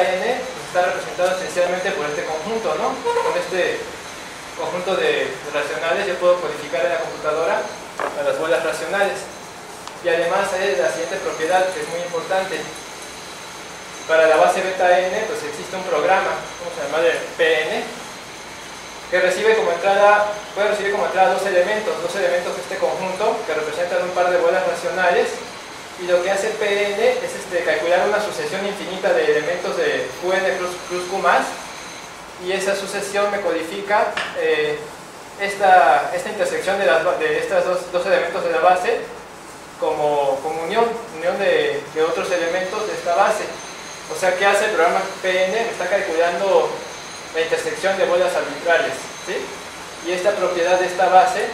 n está representado esencialmente por este conjunto, ¿no? Con este conjunto de racionales yo puedo codificar en la computadora a las bolas racionales. Y además hay la siguiente propiedad que es muy importante. Para la base beta n pues existe un programa, vamos a llamarle pn, que recibe como entrada, puede recibir como entrada dos elementos, dos elementos de este conjunto que representan un par de bolas racionales y lo que hace Pn es este, calcular una sucesión infinita de elementos de Qn plus, plus Q más y esa sucesión me codifica eh, esta, esta, intersección de, las, de estos dos, dos, elementos de la base como, como unión, unión de, de, otros elementos de esta base. O sea, ¿qué hace el programa PN? Me está calculando la intersección de bolas arbitrales. ¿sí? Y esta propiedad de esta base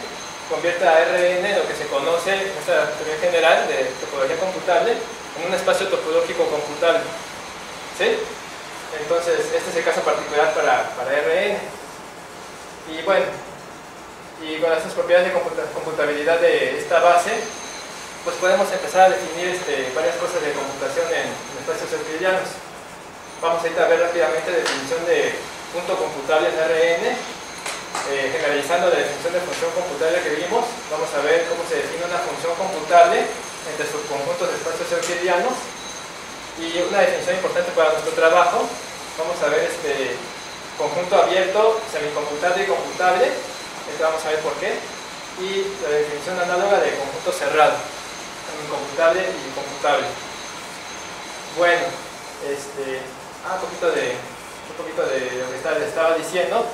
convierte a Rn, lo que se conoce en esta teoría general de topología computable, en un espacio topológico computable. ¿Sí? Entonces, este es el caso particular para, para Rn. Y bueno, y con estas propiedades de computabilidad de esta base, pues podemos empezar a definir este, varias cosas de computación en, en espacios euclidianos. Vamos a ir a ver rápidamente definición de punto computable en Rn eh, generalizando la definición de función computable que vimos, vamos a ver cómo se define una función computable entre sus conjuntos de espacios euclidianos y una definición importante para nuestro trabajo, vamos a ver este conjunto abierto, semicomputable y computable, este vamos a ver por qué, y la definición análoga de conjunto cerrado, semicomputable y computable. Bueno, este, ah, un poquito de, un poquito de lo que estaba diciendo.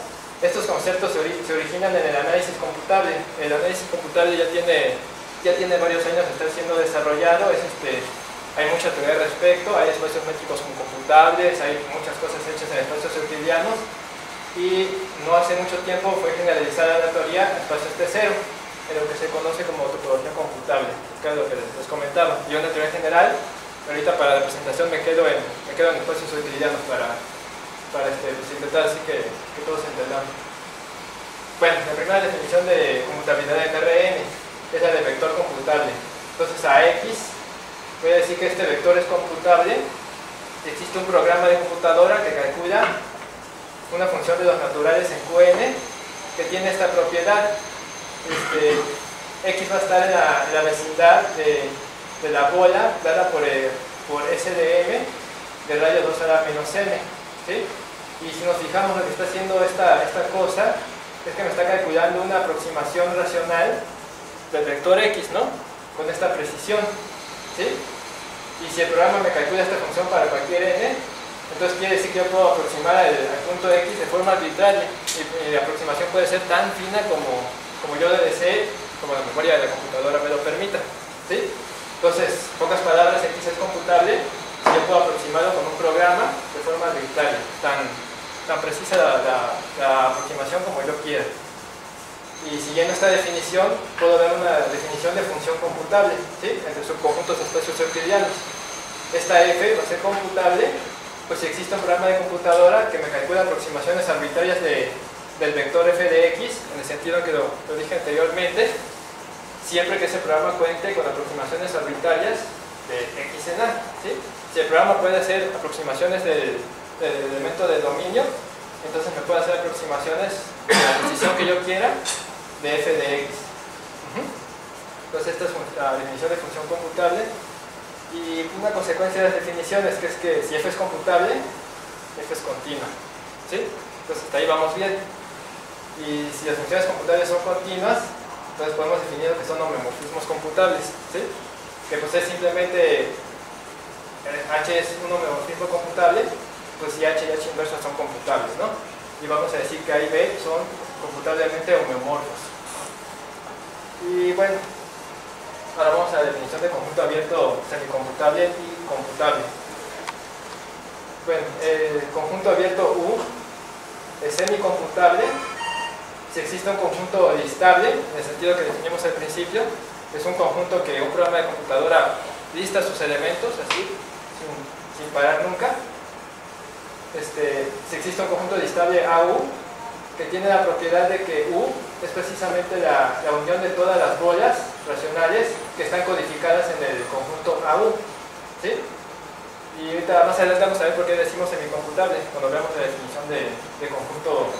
Estos conceptos se, ori se, originan en el análisis computable. El análisis computable ya tiene, ya tiene varios años de estar siendo desarrollado. Es este, hay mucha teoría al respecto, hay espacios métricos computables, hay muchas cosas hechas en espacios euclidianos y no hace mucho tiempo fue generalizada la teoría en espacios T0, en lo que se conoce como topología computable, que es lo que les comentaba. Yo una teoría general, ahorita para la presentación me quedo en, me quedo en espacios euclidianos para, para este, pues intentar así que, que, todos entendamos. Bueno, la primera definición de computabilidad en RN es la de vector computable. Entonces a X voy a decir que este vector es computable. Existe un programa de computadora que calcula una función de los naturales en Qn que tiene esta propiedad. Este, X va a estar en la, en la vecindad de, de, la bola dada por, el, por S de radio 2 a la menos M. ¿sí? Y si nos fijamos lo que está haciendo esta, esta cosa, es que me está calculando una aproximación racional del vector X, ¿no? Con esta precisión. ¿sí? Y si el programa me calcula esta función para cualquier n, entonces quiere decir que yo puedo aproximar al, punto x de forma arbitraria. Y, y, la aproximación puede ser tan fina como, como yo le desee, como la memoria de la computadora me lo permita. ¿sí? Entonces, en pocas palabras, x es computable yo puedo aproximarlo con un programa de forma arbitraria, tan, tan precisa la, la, aproximación como yo quiera. Y siguiendo esta definición, puedo dar una definición de función computable, ¿sí? entre subconjuntos de espacios euclidianos. Esta f va a ser computable, pues si existe un programa de computadora que me calcula aproximaciones arbitrarias de, del vector f de x, en el sentido que lo, lo dije anteriormente, siempre que ese programa cuente con aproximaciones arbitrarias de x en a. ¿sí? Si el programa puede hacer aproximaciones del, del elemento del dominio, entonces me puede hacer aproximaciones de la precisión que yo quiera de f de x. Entonces esta es la definición de función computable y una consecuencia de las definiciones que es que si f es computable, f es continua. ¿sí? Entonces hasta ahí vamos bien. Y si las funciones computables son continuas, entonces podemos definir lo que son homomorfismos computables. ¿sí? Que pues es simplemente h es un homomorfismo computable, pues si h y h inverso son computables. ¿no? Y vamos a decir que a y b son computablemente homeomorfos. Y bueno, ahora vamos a la definición de conjunto abierto semicomputable y computable. Bueno, el conjunto abierto U es semicomputable si existe un conjunto listable, en el sentido que definimos al principio, es un conjunto que un programa de computadora lista sus elementos, así, sin, parar nunca. Este, si existe un conjunto listable AU, que tiene la propiedad de que U es precisamente la, la, unión de todas las bolas racionales que están codificadas en el conjunto AU. ¿sí? Y ahorita más adelante vamos a ver por qué decimos semicomputable cuando veamos la definición de, de conjunto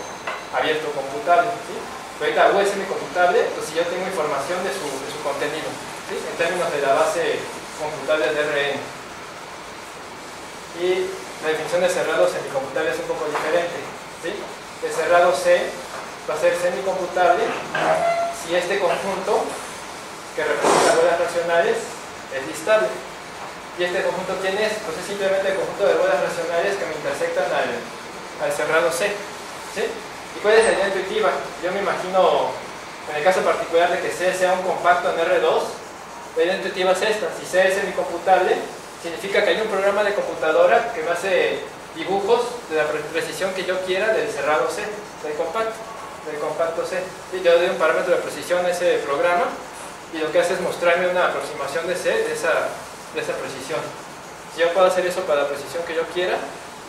abierto computable. ¿sí? Pero ahorita U es semicomputable, pues si yo tengo información de su, de su contenido, ¿sí? en términos de la base computable de RN. Y la definición de cerrado semicomputable es un poco diferente. ¿sí? El cerrado C va a ser semicomputable si este conjunto que representa ruedas racionales es listable. Y este conjunto tiene es, pues es simplemente el conjunto de ruedas racionales que me intersectan al, al cerrado C. ¿sí? ¿Y cuál es la idea intuitiva? Yo me imagino, en el caso particular de que C sea un compacto en R2, la idea intuitiva es esta. Si C es semicomputable, significa que hay un programa de computadora que me hace dibujos de la precisión que yo quiera del cerrado C, del compacto, del compacto C. Y yo doy un parámetro de precisión a ese programa y lo que hace es mostrarme una aproximación de C de esa, de esa precisión. Si yo puedo hacer eso para la precisión que yo quiera,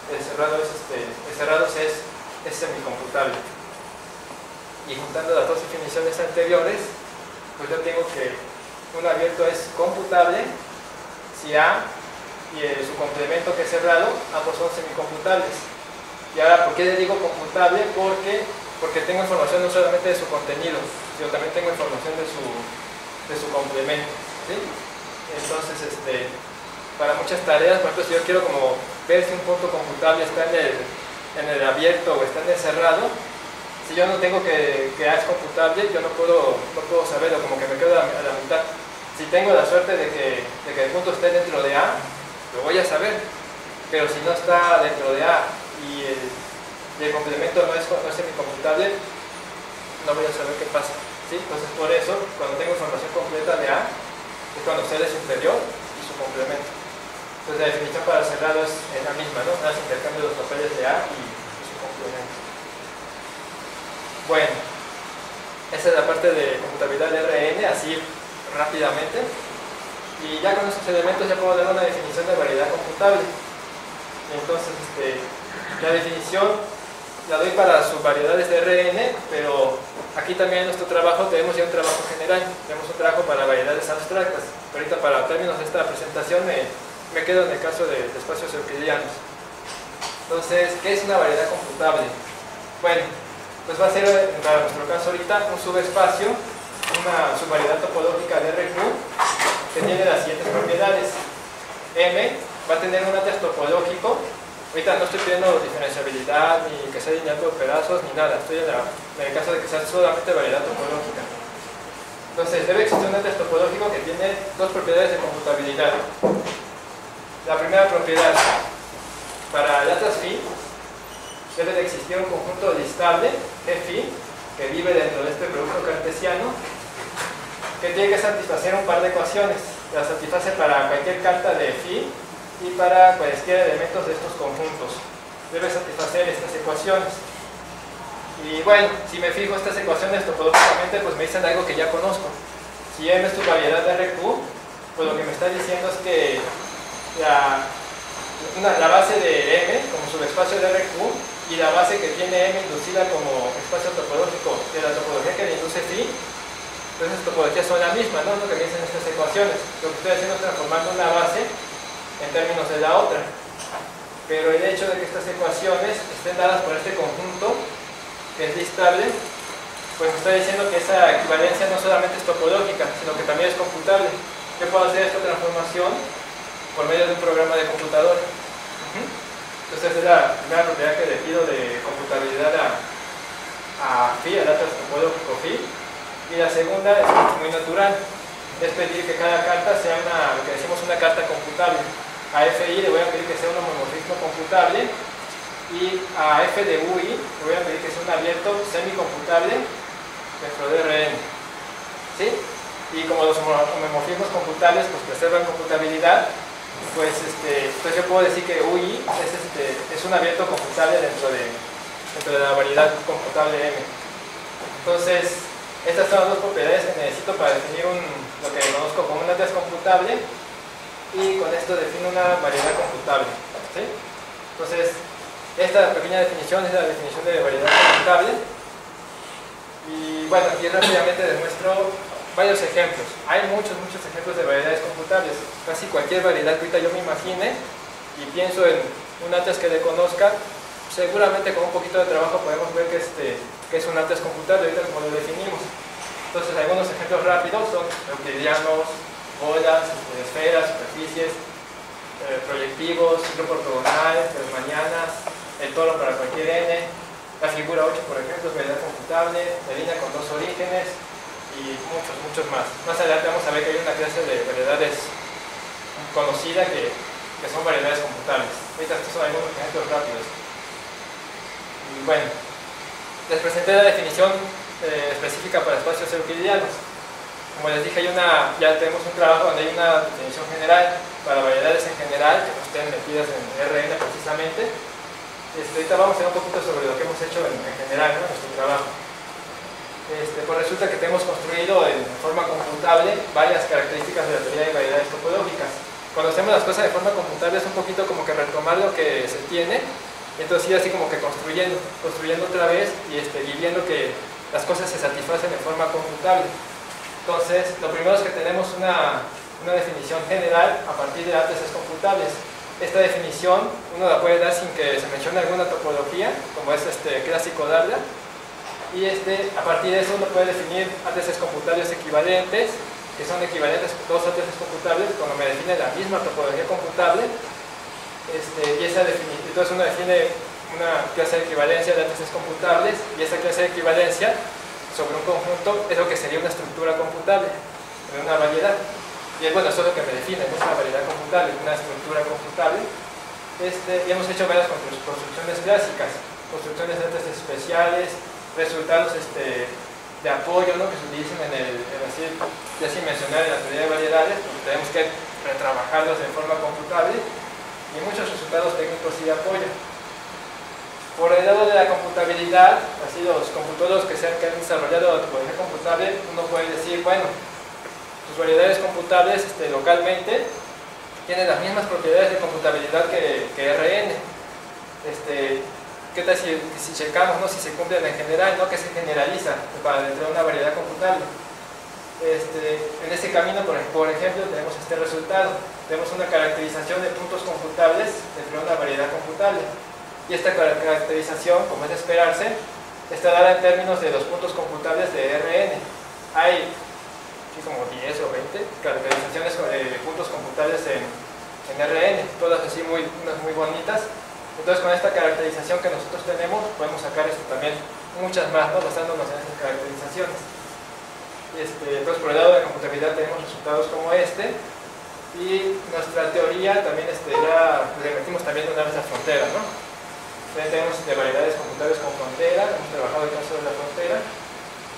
el cerrado, es este, el cerrado C es, es semicomputable. Y juntando las dos definiciones anteriores, pues yo tengo que un abierto es computable si A y eh, su complemento que es cerrado, ambos son semicomputables. Y ahora, ¿por qué le digo computable? Porque, porque tengo información no solamente de su contenido, sino también tengo información de su, de su complemento. ¿sí? Entonces, este, para muchas tareas, por ejemplo, si yo quiero como ver si un punto computable está en el, en el abierto o está en el cerrado, si yo no tengo que, que es computable, yo no puedo, no puedo saberlo, como que me quedo a la mitad. Si tengo la suerte de que, de que el punto esté dentro de A, lo voy a saber. Pero si no está dentro de A y el, el complemento no es, no es semicomputable, no voy a saber qué pasa. Entonces, por eso, cuando tengo información completa de A, es cuando C es superior y su complemento. Entonces, la definición para el cerrado es, la misma, ¿no? Nada intercambio de los papeles de A y su complemento. Bueno, esa es la parte de computabilidad de RN, así rápidamente. Y ya con esos elementos ya puedo dar una definición de variedad computable. Entonces, este, la definición la doy para sus variedades de RN, pero aquí también en nuestro trabajo tenemos ya un trabajo general, tenemos un trabajo para variedades abstractas. Ahorita para términos de esta presentación me, me quedo en el caso de, de espacios euclidianos. Entonces, ¿qué es una variedad computable? Bueno, pues va a ser, para nuestro caso ahorita, un subespacio, una subvariedad topológica de RQ que tiene las siguientes propiedades. M va a tener un atres topológico Ahorita no estoy pidiendo diferenciabilidad, ni que sea lineal por pedazos, ni nada. Estoy en, la, el caso de que sea solamente variedad topológica. Entonces, debe existir un atres topológico que tiene dos propiedades de computabilidad. La primera propiedad, para el atlas phi, debe de existir un conjunto listable, phi, que vive dentro de este producto cartesiano, que tiene que satisfacer un par de ecuaciones. La satisface para cualquier carta de phi y para cualquier elementos de estos conjuntos. Debe satisfacer estas ecuaciones. Y bueno, si me fijo estas ecuaciones topológicamente, pues me dicen algo que ya conozco. Si M es tu variedad de RQ, pues lo que me está diciendo es que la, una, la base de M como subespacio de RQ y la base que tiene M inducida como espacio topológico de la topología que le induce phi, pues esas topologías son la misma, ¿no? Lo que dicen estas ecuaciones. Lo que estoy haciendo es transformando una base en términos de la otra. Pero el hecho de que estas ecuaciones estén dadas por este conjunto, que es listable, pues está diciendo que esa equivalencia no solamente es topológica, sino que también es computable. Yo puedo hacer esta transformación por medio de un programa de computadora. Entonces es la primera propiedad que le pido de computabilidad a, a phi, al dato topológico phi. Y la segunda es muy natural, es pedir que cada carta sea una, lo que decimos una carta computable. A FI le voy a pedir que sea un homomorfismo computable y a F de UI le voy a pedir que sea un abierto semicomputable dentro de RN. ¿Sí? Y como los homomorfismos computables pues preservan computabilidad, pues, este, pues yo puedo decir que UI es, este, es un abierto computable dentro de, dentro de la variedad computable M. Entonces, estas son las dos propiedades que necesito para definir un, lo que conozco como un atlas computable y con esto defino una variedad computable. ¿sí? Entonces, esta pequeña definición es la definición de variedad computable. Y bueno, aquí rápidamente demuestro varios ejemplos. Hay muchos, muchos ejemplos de variedades computables. Casi cualquier variedad que ahorita yo me imagine, y pienso en un ATES que le conozca, seguramente con un poquito de trabajo podemos ver que, este, que es un ATES computable, ahorita como lo definimos. Entonces algunos ejemplos rápidos son euclidianos, bolas, esferas, superficies, eh, proyectivos, grupo ortogonal, mañanas, el toro para cualquier n, la figura 8 por ejemplo es variedad computable, la línea con dos orígenes y muchos, muchos más. Más adelante vamos a ver que hay una clase de variedades conocida que, que son variedades computables. Estos son algunos ejemplos rápidos. Y bueno, les presenté la definición eh, específica para espacios euclidianos. Como les dije, hay una, ya tenemos un trabajo donde hay una definición general para variedades en general que no estén metidas en RN precisamente. Este, ahorita vamos a ver un poquito sobre lo que hemos hecho en, general, en nuestro trabajo. Este, pues resulta que tenemos construido en forma computable varias características de la teoría de variedades topológicas. Cuando hacemos las cosas de forma computable es un poquito como que retomar lo que se tiene, entonces ir así como que construyendo, construyendo otra vez y, este, viendo que las cosas se satisfacen en forma computable. Entonces, lo primero es que tenemos una, una definición general a partir de ATCs computables. Esta definición uno la puede dar sin que se mencione alguna topología, como es este clásico darla. Y este, a partir de eso uno puede definir ATCs computables equivalentes, que son equivalentes dos ATCs computables cuando me define la misma topología computable. Este, y esa entonces uno define una clase de equivalencia de ATCs computables y esa clase de equivalencia sobre un conjunto es lo que sería una estructura computable, una variedad. Y es bueno, eso es lo que me define, es una variedad computable, una estructura computable. Este, y hemos hecho varias construcciones clásicas, construcciones de testes especiales, resultados este, de apoyo ¿no? que se utilizan en el, en decir, ya sin mencionar en la teoría de variedades, porque tenemos que retrabajarlos de forma computable, y muchos resultados técnicos de apoyo. Por el lado de la computabilidad, así los computadores que, se han, desarrollado la topología computable, uno puede decir, bueno, sus variedades computables este, localmente tienen las mismas propiedades de computabilidad que, que RN. Este, ¿Qué tal si, si checamos ¿no? si se cumplen en general, no que se generaliza para dentro de una variedad computable? Este, en este camino, por, por, ejemplo, tenemos este resultado. Tenemos una caracterización de puntos computables dentro de una variedad computable y esta caracterización, como es de esperarse, está dada en términos de los puntos computables de RN. Hay como 10 o 20 caracterizaciones de puntos computables en, RN, todas así muy, muy bonitas. Entonces con esta caracterización que nosotros tenemos podemos sacar esto también muchas más, ¿no? basándonos en estas caracterizaciones. Este, entonces por el lado de la computabilidad tenemos resultados como este y nuestra teoría también este, ya le metimos también una vez la frontera, ¿no? tenemos de variedades computables con frontera, hemos trabajado el caso de la frontera,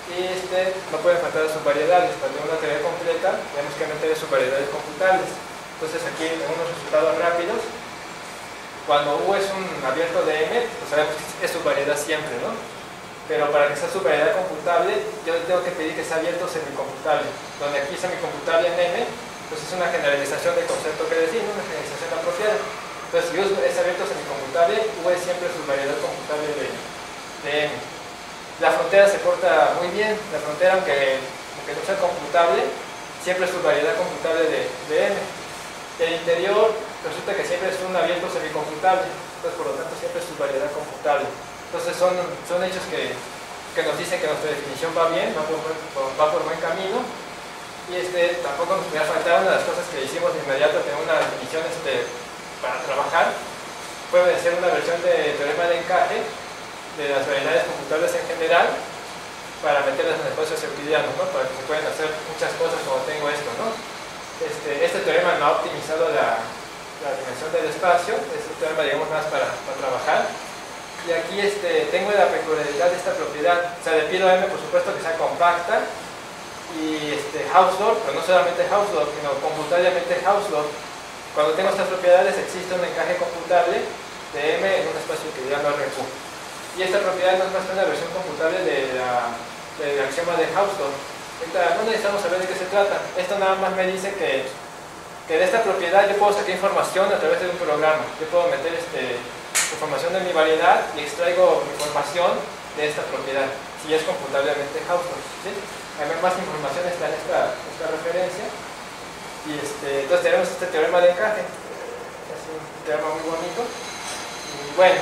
y este, no pueden faltar sus variedades. Para tener una teoría completa, tenemos que meter sus variedades computables. Entonces aquí en unos resultados rápidos, cuando U es un abierto de M, pues sabemos que es su variedad siempre, ¿no? Pero para que sea su variedad computable, yo tengo que pedir que sea abierto semicomputable. Donde aquí semicomputable en M, pues es una generalización del concepto que decimos, una generalización apropiada. Entonces, si U es abierto semicomputable, U es siempre su variedad computable de, M. La frontera se porta muy bien, la frontera, aunque, aunque no sea computable, siempre es su variedad computable de, M. El interior resulta que siempre es un abierto semicomputable, entonces por lo tanto siempre es su variedad computable. Entonces son, son hechos que, que nos dicen que nuestra definición va bien, va por, va por buen camino, y este, tampoco nos a faltar una de las cosas que hicimos de inmediato, tener una definición este, para trabajar, puede ser una versión de teorema de encaje de las variedades computables en general para meterlas en espacios euclidianos, ¿no? para que se puedan hacer muchas cosas como tengo esto. ¿no? Este, este teorema no ha optimizado la, la, dimensión del espacio, es un teorema digamos más para, para trabajar. Y aquí este, tengo la peculiaridad de esta propiedad, o sea, le pido a M por supuesto que sea compacta y este, Hausdorff, pero no solamente Hausdorff, sino computablemente Hausdorff, cuando tengo estas propiedades existe un encaje computable de M en un espacio que ya no RQ. Y esta propiedad no es más que una versión computable de del axioma de Hausdorff. no necesitamos saber de qué se trata. Esto nada más me dice que, que de esta propiedad yo puedo sacar información a través de un programa. Yo puedo meter este, información de mi variedad y extraigo información de esta propiedad, si es computablemente. ¿sí? Más información está en esta, esta referencia. Y este, entonces tenemos este teorema de encaje. es un teorema muy bonito. Y bueno,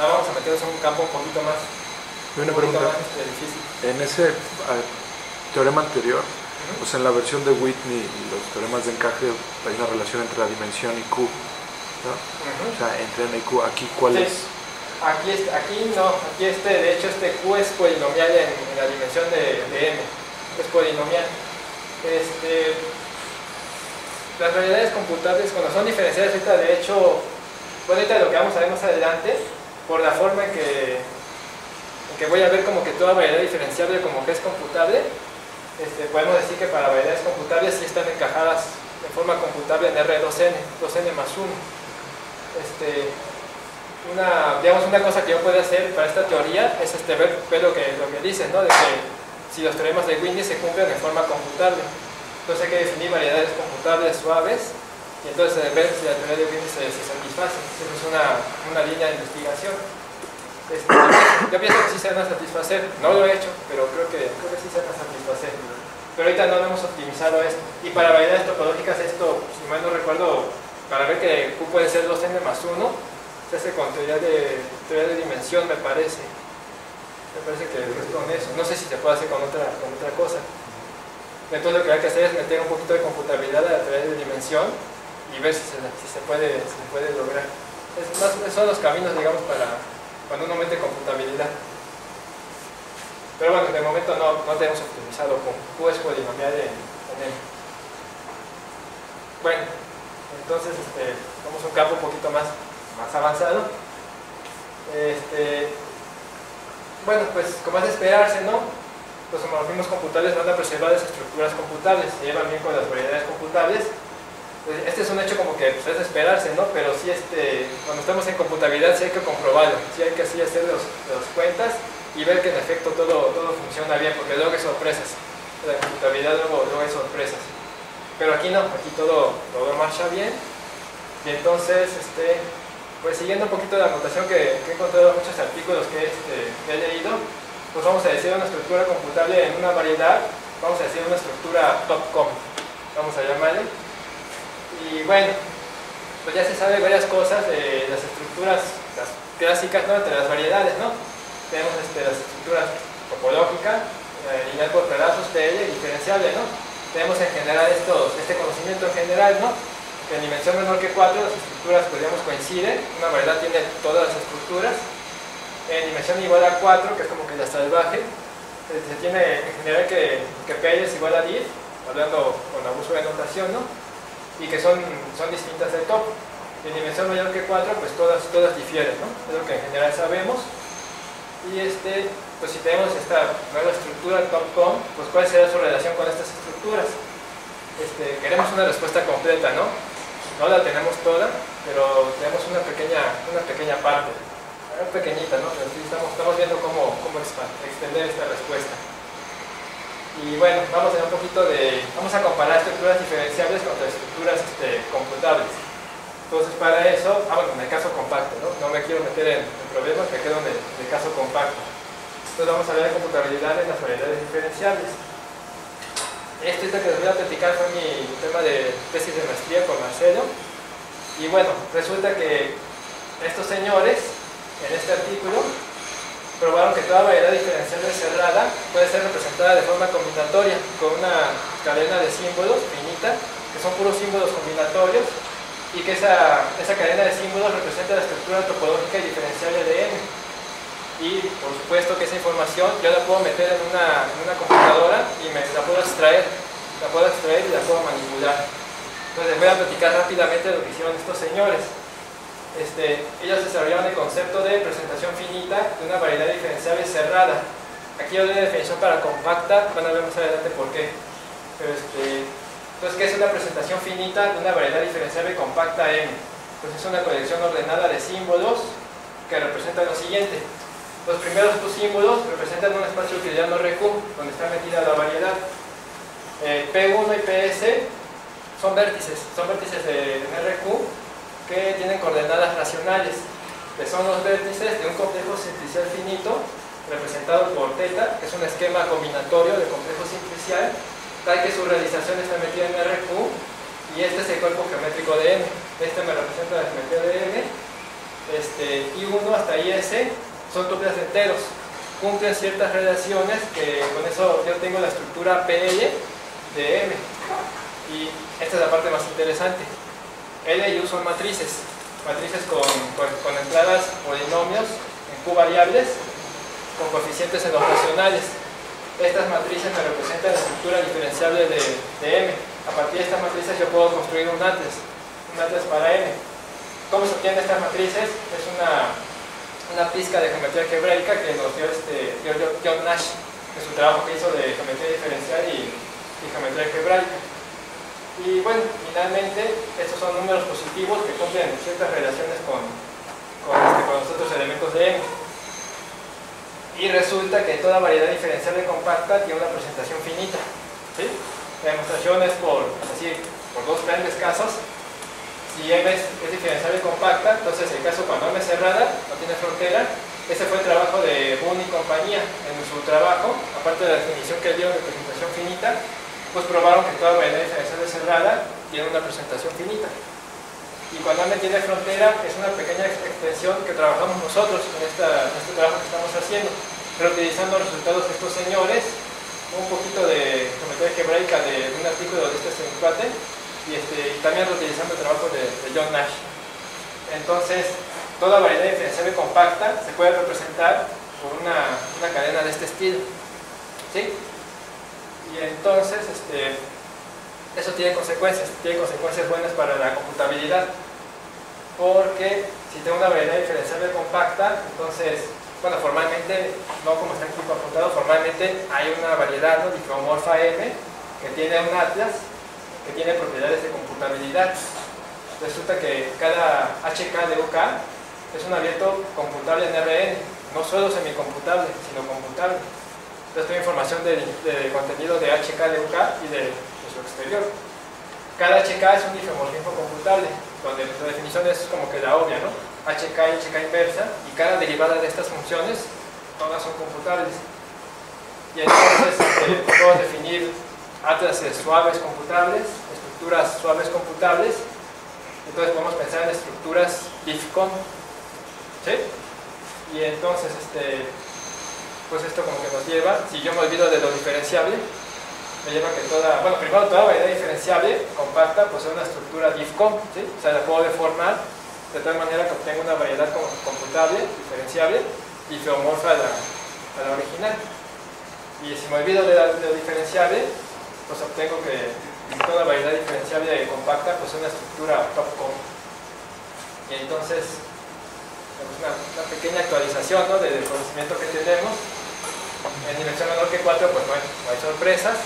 ahora vamos a meternos en un campo un poquito más, Una un poquito pregunta. más este, difícil. En ese teorema anterior, pues en la versión de Whitney y los teoremas de encaje hay una relación entre la dimensión y Q. ¿no? O sea, entre n y Q, aquí cuál Sí. es. Aquí, aquí no, aquí este, de hecho este Q es polinomial en, la dimensión de, de M, es polinomial. Este, las variedades computables, cuando son diferenciales, ahorita de hecho, bueno, ahorita lo que vamos a ver más adelante, por la forma en que, que voy a ver como que toda variedad diferenciable como que es computable, este, podemos decir que para variedades computables sí están encajadas de forma computable en R2N, 2N más 1. Este, una, digamos, una cosa que yo puedo hacer para esta teoría es este, ver, ver lo, que, lo que dicen, ¿no? de que si los teoremas de Windy se cumplen de forma computable. Entonces hay que definir variedades computables suaves y entonces eh, ver si la teoría de Windy se, se satisface. Esa es una, una línea de investigación. Este, yo pienso que sí se van a satisfacer, no lo he hecho, pero creo que, creo que sí se van a satisfacer. Pero ahorita no hemos optimizado esto. Y para variedades topológicas esto, si mal no recuerdo, para ver que Q puede ser 2n más 1, se hace con teoría de, teoría de dimensión, me parece. Me parece que es con eso. No sé si se puede hacer con otra, con otra cosa. Entonces lo que hay que hacer es meter un poquito de computabilidad a la teoría de dimensión y ver si se, si se, puede, se puede lograr. Es son los caminos, digamos, para cuando uno mete computabilidad. Pero bueno, de momento no, no tenemos optimizado con Q es polinomial en, en M. Bueno, entonces este, vamos a un campo un poquito más, más avanzado. Este, bueno, pues como es de esperarse, ¿no? Los homorfismos computables van a preservar las estructuras computables, se llevan bien con las variedades computables. Pues, Este es un hecho como que pues, es de esperarse, ¿no? Pero sí, este, cuando estamos en computabilidad sí hay que comprobarlo, sí hay que así hacer los cuentas y ver que en efecto todo, todo funciona bien, porque luego hay sorpresas. La computabilidad luego, luego hay sorpresas. Pero aquí no, aquí todo, todo marcha bien. Y entonces, este, pues siguiendo un poquito la anotación que, he encontrado en muchos artículos que, este, que he leído, pues vamos a decir una estructura computable en una variedad, vamos a decir una estructura top-com, vamos a llamarle. Y bueno, pues ya se sabe varias cosas de las estructuras clásicas ¿no? entre las variedades, ¿no? Tenemos este, las estructuras topológica, eh, lineal por pedazos, y diferenciable, ¿no? Tenemos en general estos, este conocimiento en general, ¿no? En dimensión menor que 4 las estructuras, pues digamos, coinciden, una variedad tiene todas las estructuras, en dimensión igual a 4, que es como que la salvaje, eh, se tiene en general que, que PL es igual a 10, hablando con abuso de notación, ¿no? Y que son, son distintas del top. En dimensión mayor que 4, pues todas, todas difieren, ¿no? Es lo que en general sabemos. Y este, pues si tenemos esta nueva estructura top-com, pues cuál será su relación con estas estructuras. Este, queremos una respuesta completa, ¿no? No la tenemos toda, pero tenemos una pequeña, una pequeña parte. Pequeñita, ¿no? Pero estamos, viendo cómo, cómo extender esta respuesta. Y bueno, vamos a un poquito de... Vamos a comparar estructuras diferenciables contra estructuras este, computables. Entonces para eso, ah bueno, en el caso compacto, ¿no? No me quiero meter en, problemas, me quedo en el, en caso compacto. Entonces vamos a ver la computabilidad en las variedades diferenciables. Esto ahorita que les voy a platicar fue mi tema de tesis de maestría con Marcelo. Y bueno, resulta que estos señores, en este artículo, probaron que toda variedad diferenciable cerrada puede ser representada de forma combinatoria, con una cadena de símbolos finita, que son puros símbolos combinatorios, y que esa, esa cadena de símbolos representa la estructura topológica y diferenciable de n. Y por supuesto que esa información yo la puedo meter en una, en una computadora y me la puedo extraer, la puedo extraer y la puedo manipular. Entonces les voy a platicar rápidamente lo que hicieron estos señores. Este, ellos desarrollaron el concepto de presentación finita de una variedad diferenciable cerrada. Aquí yo doy la definición para compacta, van a ver más adelante por qué. Este, entonces, ¿qué es una presentación finita de una variedad diferenciable compacta M? Pues es una colección ordenada de símbolos que representan lo siguiente. Los primeros dos símbolos representan un espacio que se llama RQ, donde está metida la variedad. Eh, P1 y PS son vértices, son vértices de, RQ que tienen coordenadas racionales, que son los vértices de un complejo simplicial finito, representado por teta, que es un esquema combinatorio de complejo simplicial, tal que su realización está metida en RQ, y este es el cuerpo geométrico de M. este me representa la geometría de M, este, I1 hasta IS son tuplas enteros, cumplen ciertas relaciones que con eso yo tengo la estructura PL de M. Y esta es la parte más interesante. L y U son matrices, matrices con, con, entradas polinomios en Q variables con coeficientes en los racionales. Estas matrices me representan la estructura diferenciable de, de M. A partir de estas matrices yo puedo construir un atlas, un atlas para M. ¿Cómo se obtienen estas matrices? Es una, una pizca de geometría algebraica que nos dio este, John Nash en su trabajo que hizo de geometría diferencial y, geometría algebraica. Y bueno, finalmente estos son números positivos que cumplen ciertas relaciones con, con, este, los otros elementos de M y resulta que toda variedad diferenciable compacta tiene una presentación finita. ¿sí? La demostración es por, así, por dos grandes casos. Si M es, diferenciable compacta, entonces el caso cuando M es cerrada, no tiene frontera, ese fue el trabajo de Boone y compañía. En su trabajo, aparte de la definición que dio de presentación finita, pues probaron que toda variedad diferenciable cerrada tiene una presentación finita. Y cuando M tiene frontera, es una pequeña extensión que trabajamos nosotros en, esta, este trabajo que estamos haciendo, reutilizando resultados de estos señores, un poquito de geometría algebraica de un artículo de este Sencuate, y, este, y también reutilizando el trabajo de, John Nash. Entonces, toda variedad diferenciable compacta se puede representar por una, una cadena de este estilo. ¿sí? Y entonces, este, eso tiene consecuencias, tiene consecuencias buenas para la computabilidad. Porque si tengo una variedad diferenciable compacta, entonces, bueno, formalmente, no como está aquí apuntado, formalmente hay una variedad ¿no? dicromorfa M que tiene un atlas que tiene propiedades de computabilidad. Resulta que cada HK de UK es un abierto computable en RN, no solo semicomputable, sino computable. Entonces tengo información del, contenido de HK de UK y de exterior. Cada HK es un difeomorfismo computable, donde la definición es como que la obvia, ¿no? HK y HK inversa, y cada derivada de estas funciones, todas son computables. Y entonces este, podemos definir atlases suaves computables, estructuras suaves computables, entonces podemos pensar en estructuras DIFCON, ¿sí? Y entonces, este, pues esto como que nos lleva, si yo me olvido de lo diferenciable, me lleva que toda, bueno, primero toda variedad diferenciable compacta posee una estructura DIFCOM, ¿sí? o sea, la puedo deformar de tal manera que obtenga una variedad computable, diferenciable y feomorfa a la, a la original. Y si me olvido de, la, de diferenciable, pues obtengo que toda variedad diferenciable compacta posee una estructura TOPCOM. Y entonces, una, una pequeña actualización ¿no? del conocimiento que tenemos. En dimensión menor que 4, pues no hay, no hay sorpresas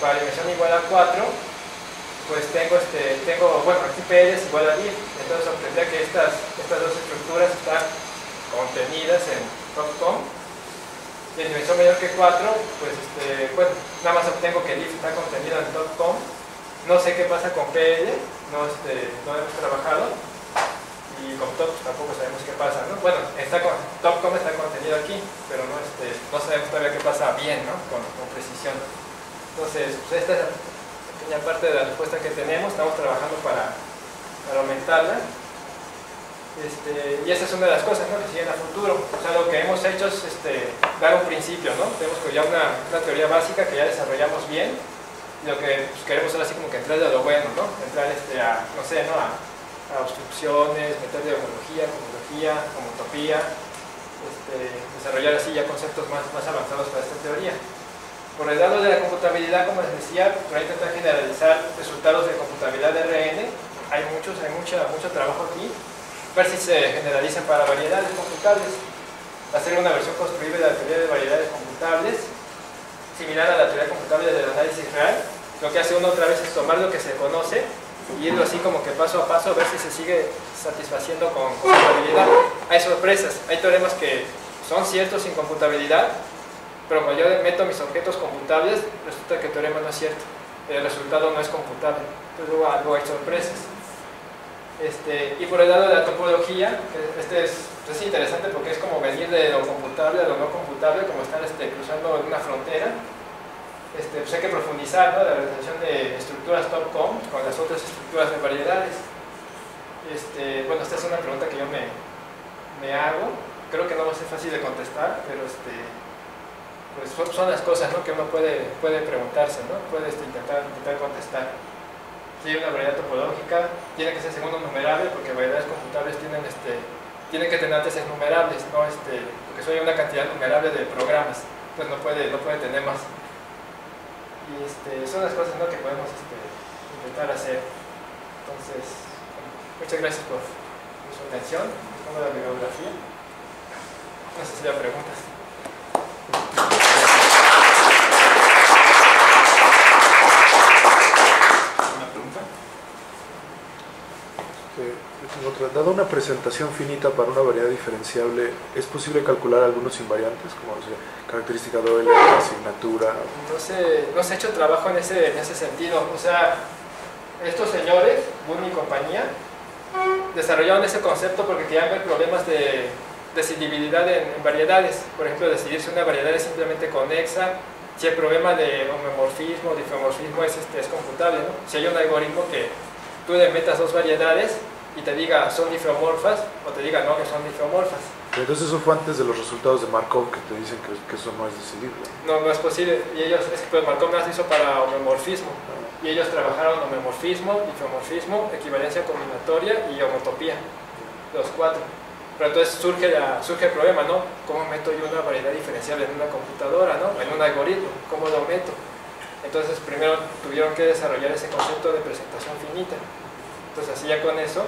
para dimensión igual a 4, pues tengo, este, tengo bueno, aquí PL es igual a 10, entonces obtendría que estas, estas dos estructuras están contenidas en .com en dimensión mayor que 4, pues este, bueno, nada más obtengo que el if está contenido en .com no sé qué pasa con PL, no, este, no hemos trabajado y con top pues, tampoco sabemos qué pasa, ¿no? Bueno, está con, .com está contenido aquí, pero no, este, no sabemos todavía qué pasa bien, ¿no? Con, con precisión. Entonces, pues esta es la pequeña parte de la respuesta que tenemos, estamos trabajando para, para aumentarla. Este, y esa es una de las cosas ¿no? que siguen a futuro. O sea, lo que hemos hecho es este, dar un principio, ¿no? Tenemos ya una, una, teoría básica que ya desarrollamos bien. Lo que pues, queremos es así como que entrar de lo bueno, ¿no? Entrar este, a, no sé, ¿no? A, obstrucciones, meter de homología, homología, homotopía, este, desarrollar así ya conceptos más, más avanzados para esta teoría. Por el lado de la computabilidad, como les decía, voy a intentar generalizar resultados de computabilidad de RN. Hay muchos, hay mucho, mucho trabajo aquí. Ver si se generalizan para variedades computables. Hacer una versión construible de la teoría de variedades computables, similar a la teoría computable del análisis real. Lo que hace uno otra vez es tomar lo que se conoce y irlo así como que paso a paso a ver si se sigue satisfaciendo con computabilidad. Hay sorpresas, hay teoremas que son ciertos sin computabilidad pero cuando yo meto mis objetos computables, resulta que el teorema no es cierto, el resultado no es computable, entonces luego hay sorpresas. Este, y por el lado de la topología, este es, es, interesante porque es como venir de lo computable a lo no computable, como estar este, cruzando una frontera. Este, pues hay que profundizar ¿no? la realización de estructuras top-com con las otras estructuras de variedades. Este, bueno, esta es una pregunta que yo me, me hago. Creo que no va a ser fácil de contestar, pero pues son las cosas que uno puede, puede preguntarse, puede intentar, intentar contestar. Hay una variedad topológica, tiene que ser segundo numerable porque variedades computables tienen, este, tienen que tener antes numerables, ¿no? este, porque soy una cantidad numerable de programas, pues no puede, no puede tener más. Y este, son las cosas ¿no? que podemos este, intentar hacer. Entonces, muchas gracias por, su atención, como la bibliografía. No sé si hay preguntas. Dada una presentación finita para una variedad diferenciable, ¿es posible calcular algunos invariantes, como característica doble, asignatura? No se, no se ha hecho trabajo en ese, en ese sentido. O sea, estos señores, Boone y compañía, desarrollaron ese concepto porque querían ver problemas de decidibilidad en, variedades. Por ejemplo, decidir si una variedad es simplemente conexa, si el problema de homomorfismo, difeomorfismo es, este, es computable. Si hay un algoritmo que tú le metas dos variedades y te diga son difeomorfas o te diga no que son difeomorfas. entonces eso fue antes de los resultados de Markov que te dicen que, que eso no es decidible. No, no es posible. Y ellos, es que pues Markov más hizo para homomorfismo. Y ellos trabajaron homomorfismo, difeomorfismo, equivalencia combinatoria y homotopía. Los cuatro. Pero entonces surge, la, surge el problema, ¿no? ¿Cómo meto yo una variedad diferenciable en una computadora, ¿no? En un algoritmo, ¿cómo lo meto? Entonces primero tuvieron que desarrollar ese concepto de presentación finita. Entonces así ya con eso,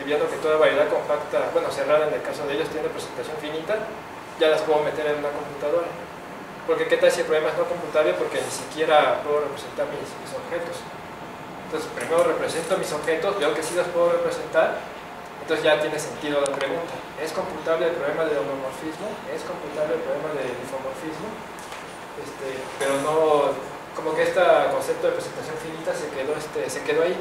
y viendo que toda variedad compacta, bueno, cerrada en el caso de ellos tiene presentación finita, ya las puedo meter en una computadora. Porque qué tal si el problema es no computable porque ni siquiera puedo representar mis, objetos. Entonces primero represento mis objetos, veo que sí los puedo representar, entonces ya tiene sentido la pregunta. ¿Es computable el problema del homomorfismo? ¿Es computable el problema del difomorfismo? Este, pero no, como que este concepto de presentación finita se quedó, este, se quedó ahí.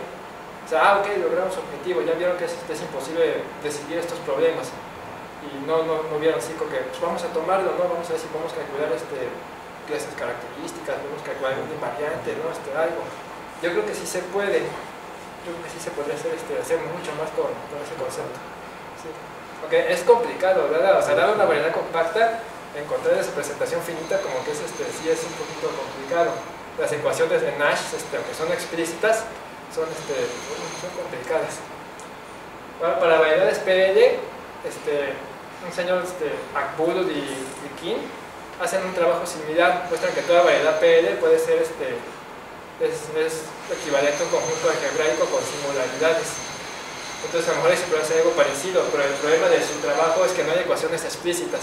O sea, ah, ok, logramos objetivo, ya vieron que es, imposible decidir estos problemas. Y no, no, no vieron así como que, pues vamos a tomarlo, ¿no? Vamos a ver si podemos calcular este, esas características, podemos calcular algún invariante, ¿no? Este, algo. Yo creo que sí se puede, yo creo que sí se podría hacer, este, hacer mucho más con, con ese concepto. Sí. Okay, es complicado, ¿verdad? O sea, dar una variedad compacta, encontrar esa presentación finita como que es, este, sí es un poquito complicado. Las ecuaciones de Nash, este, aunque son explícitas, son, este, son complicadas. Bueno, para variedades PL, este, un señor este, y, y King hacen un trabajo similar, muestran que toda variedad PL puede ser este, es, es equivalente a un conjunto algebraico con singularidades. Entonces a lo mejor se puede hacer algo parecido, pero el problema de su trabajo es que no hay ecuaciones explícitas.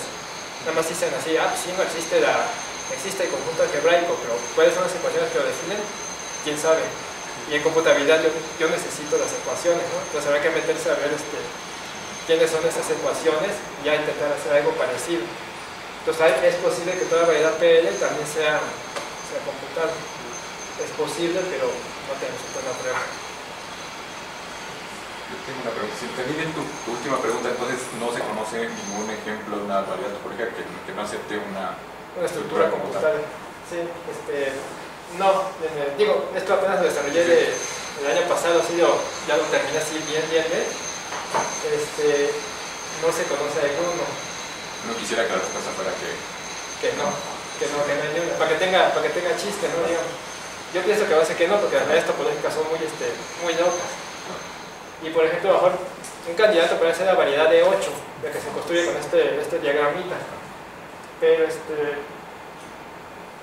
Nada más dicen así, ah, sí, no existe, la, existe el conjunto algebraico, pero ¿cuáles son las ecuaciones que lo definen? ¿Quién sabe? Y en computabilidad yo, necesito las ecuaciones, ¿no? entonces habrá que meterse a ver este, quiénes son esas ecuaciones y ya intentar hacer algo parecido. Entonces es posible que toda variedad PL también sea, sea computable. Es posible, pero no tenemos una prueba. Yo tengo una pregunta. Si entendí bien tu, última pregunta, entonces no se conoce ningún ejemplo de una variedad topológica que, que no acepte una, una estructura, computable. Sí, este, no, eh, digo, esto apenas lo desarrollé el año pasado, así yo ya lo terminé así bien, bien, bien. Este, no se conoce alguno. No quisiera que la respuesta fuera que... Que no, que no, que no hay ninguno. Para que tenga, para que tenga chiste, ¿no? yo pienso que va a ser que no, porque las redes topológicas son muy, este, muy locas. Y por ejemplo, a lo mejor un candidato puede ser la variedad de 8, la que se construye con este, este diagramita. Pero este,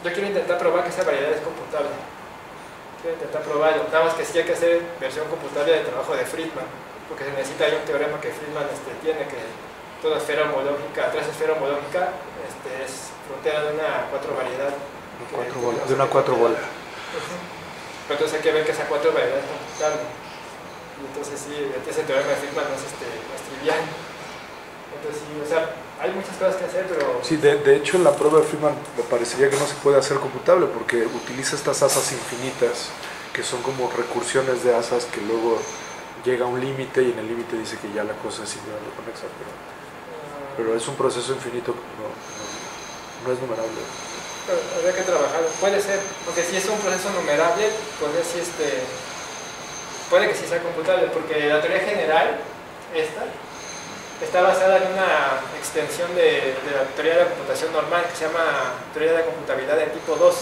yo quiero intentar probar que esa variedad es computable. Quiero intentar probarlo. Nada más que sí hay que hacer versión computable del trabajo de Friedman, porque se necesita hay un teorema que Friedman este, tiene que toda esfera homológica, tras esfera homológica, este, es frontera de una cuatro variedad. de una cuatro bola. Pero entonces hay que ver que esa cuatro variedad es computable. Y entonces sí, ese teorema de Friedman no es, este, no es trivial. Entonces sí, o sea, hay muchas cosas que hacer, pero... Sí, de, de, hecho en la prueba de Freeman me parecería que no se puede hacer computable porque utiliza estas asas infinitas que son como recursiones de asas que luego llega a un límite y en el límite dice que ya la cosa es singular o conexa, pero, pero, es un proceso infinito que no, no, es numerable. Pero habría que trabajar, puede ser, porque si es un proceso numerable, puede, si este, puede que sí sea computable, porque la teoría general esta, está basada en una extensión de, de, la teoría de la computación normal que se llama teoría de la computabilidad de tipo 2,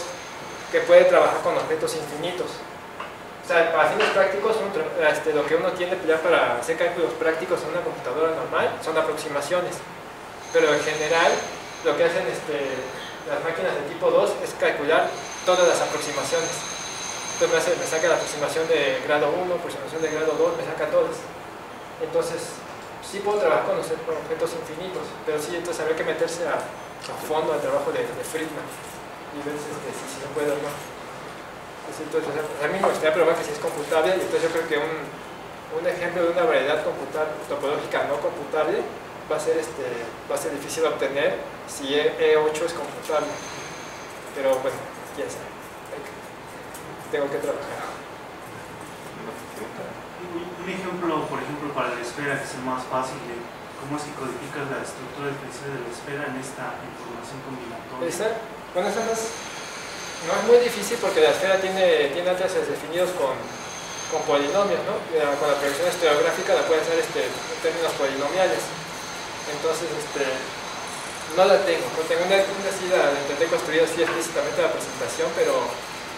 que puede trabajar con objetos infinitos. O sea, para fines prácticos, este, lo que uno tiene ya para hacer cálculos prácticos en una computadora normal son aproximaciones. Pero en general, lo que hacen este, las máquinas de tipo 2 es calcular todas las aproximaciones. Entonces me, hace, me saca la aproximación de grado 1, aproximación de grado 2, me saca todas. Entonces, sí puedo trabajar con, objetos infinitos, pero sí, entonces habría que meterse a, fondo al trabajo de, Friedman y ver si, si se puede o no. Entonces, a mí me gustaría probar que si es computable, y entonces yo creo que un, un ejemplo de una variedad topológica no computable va a ser, este, va a ser difícil de obtener si E8 es computable. Pero bueno, quién sabe. Tengo que trabajar. Un ejemplo, para la esfera que es el más fácil de cómo es que codificas la estructura defensiva de la esfera en esta información combinatoria. ¿Esta? Bueno, no es, no es muy difícil porque la esfera tiene, tiene átlases definidos con, con polinomios, ¿no? Con la proyección estereográfica la puede hacer este, en términos polinomiales. Entonces, este, no la tengo. No tengo una, una sí la, la intenté construir así explícitamente la presentación, pero,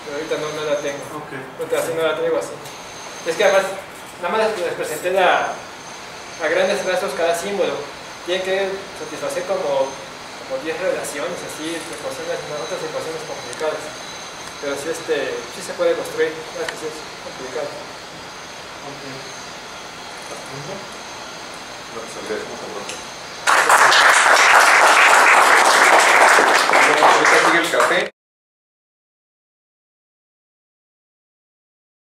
pero ahorita no, no la tengo. Okay. Así no la tengo así. Es que además, nada más les presenté la, a grandes rasgos cada símbolo. Tiene que satisfacer como, como 10 relaciones, así, ecuaciones, otras ecuaciones complicadas. Pero sí, este, sí se puede construir, no es que sí es complicado. Okay. No, pues agradecemos al profe. Ahorita sigue el café.